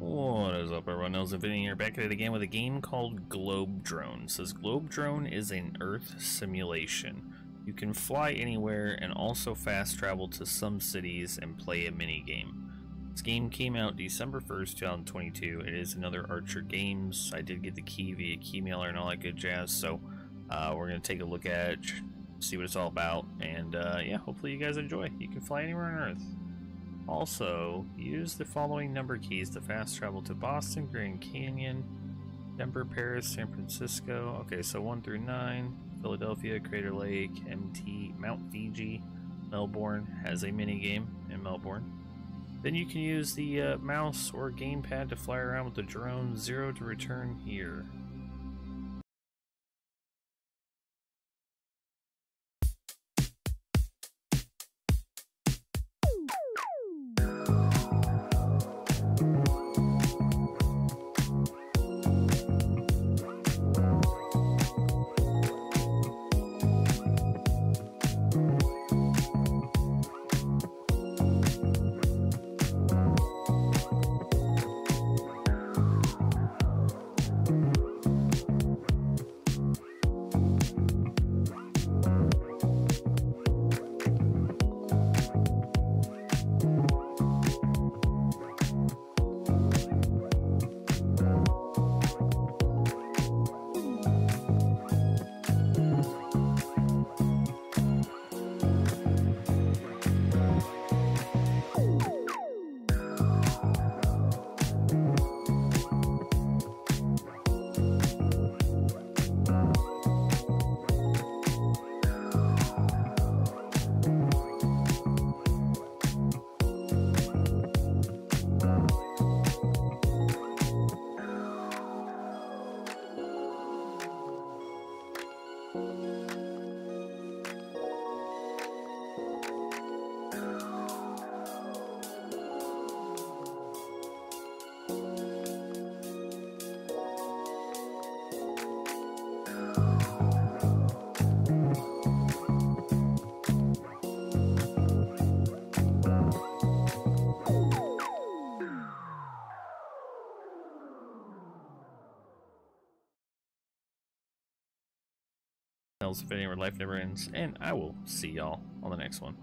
What is up everyone, Infinity here, back at it again with a game called Globe Drone. It says Globe Drone is an Earth simulation. You can fly anywhere and also fast travel to some cities and play a mini game. This game came out December 1st, 2022. It is another Archor Games. I did get the key via Keymailer and all that good jazz, so uh, we're going to take a look at it, see what it's all about, and uh, yeah, hopefully you guys enjoy. You can fly anywhere on Earth. Also, use the following number keys to fast travel to Boston, Grand Canyon, Denver, Paris, San Francisco. Okay, so 1 through 9, Philadelphia, Crater Lake, MT, Mount Fiji, Melbourne has a mini game in Melbourne. Then you can use the uh, mouse or gamepad to fly around with the drone, 0 to return here. Else if any life never ends, and I will see y'all on the next one.